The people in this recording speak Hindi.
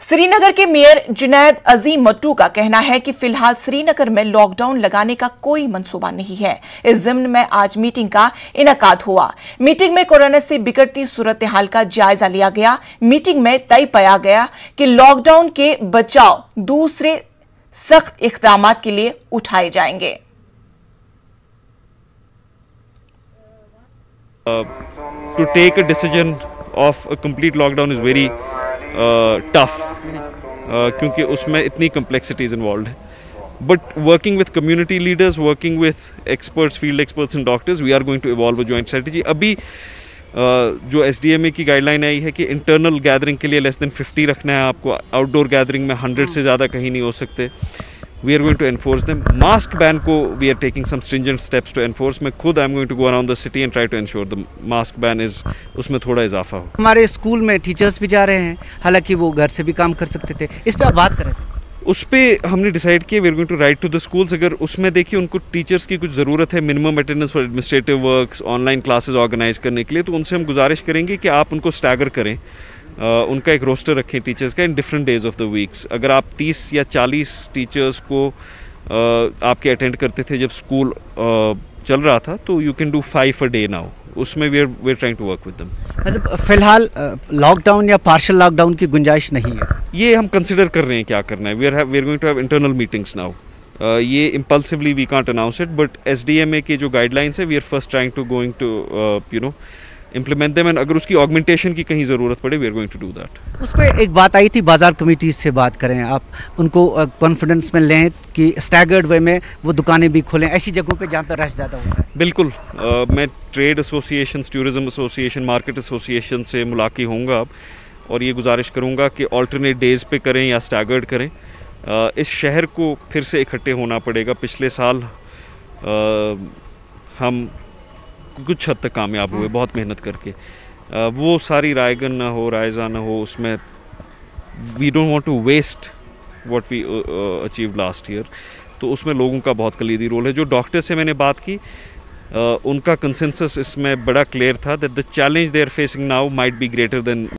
श्रीनगर के मेयर जुनैद अजीम मट्टू का कहना है कि फ़िलहाल श्रीनगर में लॉकडाउन लगाने का कोई मंसूबा नहीं है। इस जिम्न में आज मीटिंग का इनका हुआ। मीटिंग में कोरोना से बिगड़ती सूरत हाल का जायजा लिया गया। मीटिंग में तय पाया गया कि लॉकडाउन के बचाव दूसरे सख्त इकदाम के लिए उठाए जाएँगे। Uh, complete lockdown टफ क्योंकि उसमें इतनी कम्प्लेक्सिटीज इन्वॉल्व है। But working with community leaders working with experts field experts and doctors we are going to evolve a joint strategy अभी जो एस डी एम ए की गाइडलाइन आई है कि इंटरनल गैदरिंग के लिए लेस दैन फिफ्टी रखना है आपको। आउटडोर गैदरिंग में 100 से हाँ। ज़्यादा कहीं नहीं हो सकते। uh, we are going to enforce them. Mask ban ko we are taking some stringent steps to enforce. मैं खुद I'm going to go around the city and try to ensure the mask ban is उसमें थोड़ा इजाफा हो हमारे स्कूल में टीचर्स भी जा रहे हैं हालाँकि वो घर से भी काम कर सकते थे। इस पर आप बात करें उस पर हमने डिसाइड किया we are going to write to the schools अगर उसमें देखिए उनको टीचर्स की कुछ ज़रूरत है minimum attendance for administrative works online classes organise करने के लिए तो उनसे हम गुजारिश करेंगे कि आप उनको स्टैगर करें। उनका एक रोस्टर रखें टीचर्स का in different days of the weeks अगर आप 30 या 40 टीचर्स को आपके अटेंड करते थे जब स्कूल चल रहा था तो you can do five a day now उसमें we are we are trying to work with them मतलब फ़िलहाल लॉकडाउन या पार्शल लॉकडाउन की गुंजाइश नहीं है। ये हम कंसिडर कर रहे हैं क्या करना है। We are we are going to have internal meetings now ये impulsively we can't announce it but S D M A के जो गाइडलाइंस है we are first trying to going to you know implement them and अगर उसकी ऑगमेंटेशन की कहीं ज़रूरत पड़े we are going to do that उस पर एक बात आई थी बाज़ार कमेटी से बात करें आप उनको कॉन्फिडेंस में लें कि स्टैगर्ड वे में वो दुकानें भी खोलें ऐसी जगहों पे जहाँ पर रश ज़्यादा होता है। बिल्कुल uh, मैं trade association tourism association market association से मुलाकी होऊँगा अब और ये गुजारिश करूँगा कि ऑल्टरनेट डेज़ पे करें या स्टैगर्ड करें। uh, इस शहर को फिर से इकट्ठे होना पड़ेगा। पिछले साल uh, हम कुछ हद तक कामयाब हुए, बहुत मेहनत करके। वो सारी रायगन ना हो, रायजा ना हो, उसमें we don't want to waste what we achieve last year तो उसमें लोगों का बहुत कलीदी रोल है। जो डॉक्टर से मैंने बात की उनका कंसेंसस इसमें बड़ा क्लियर था that the challenge they are facing now might be greater than